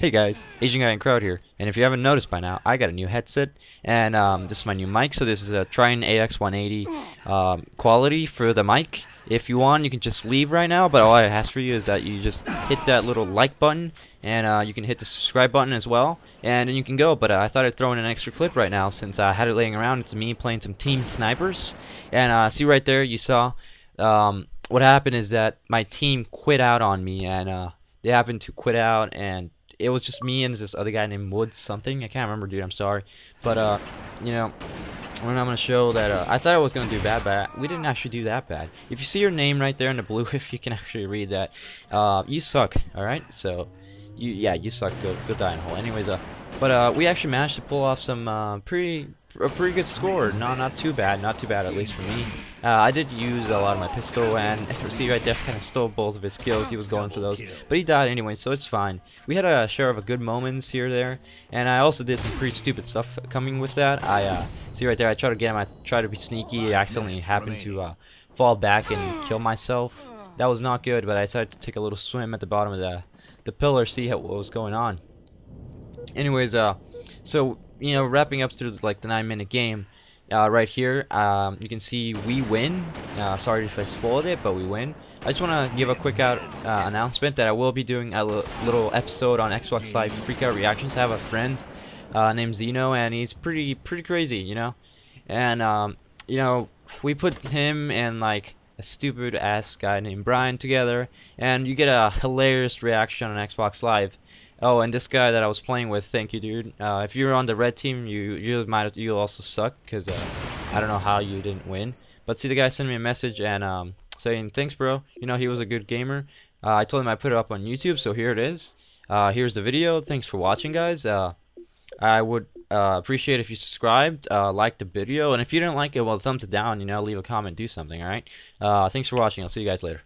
Hey guys, Asian Guy and Crowd here, and if you haven't noticed by now, I got a new headset, and um, this is my new mic, so this is a Tritton AX180 um, quality for the mic. If you want, you can just leave right now, but all I ask for you is that you just hit that little like button, and uh, you can hit the subscribe button as well, and then you can go, but uh, I thought I'd throw in an extra clip right now, since I had it laying around, it's me playing some Team Snipers, and uh, see right there, you saw, um, what happened is that my team quit out on me, and uh, they happened to quit out, and it was just me and this other guy named Woods something. I can't remember, dude. I'm sorry, but uh, you know, when I'm gonna show that uh, I thought I was gonna do bad, but we didn't actually do that bad. If you see your name right there in the blue, if you can actually read that, uh, you suck. All right, so you yeah, you suck. Go go die in a hole. Anyways, uh, but uh, we actually managed to pull off some uh, pretty a pretty good score. No, not too bad. Not too bad, at least for me. Uh, I did use a lot of my pistol, and see right there, kind of stole both of his kills. He was going for those, but he died anyway, so it's fine. We had a share of a good moments here, there, and I also did some pretty stupid stuff coming with that. I uh, see right there. I tried to get him. I tried to be sneaky. I accidentally happened to uh, fall back and kill myself. That was not good, but I decided to take a little swim at the bottom of the the pillar, see what was going on. Anyways, uh, so you know, wrapping up through like the nine minute game, uh, right here, um, you can see we win. Uh, sorry if I spoiled it, but we win. I just want to give a quick out uh, announcement that I will be doing a little episode on Xbox Live Freakout Reactions. I have a friend uh, named Zeno, and he's pretty pretty crazy, you know. And um, you know, we put him and like a stupid ass guy named Brian together, and you get a hilarious reaction on Xbox Live. Oh, and this guy that I was playing with, thank you, dude. Uh, if you're on the red team, you you might you also suck because uh, I don't know how you didn't win. But see, the guy sent me a message and um, saying thanks, bro. You know he was a good gamer. Uh, I told him I put it up on YouTube, so here it is. Uh, here's the video. Thanks for watching, guys. Uh, I would uh, appreciate if you subscribed, uh, liked the video, and if you didn't like it, well, thumbs it down. You know, leave a comment, do something. All right. Thanks for watching. I'll see you guys later.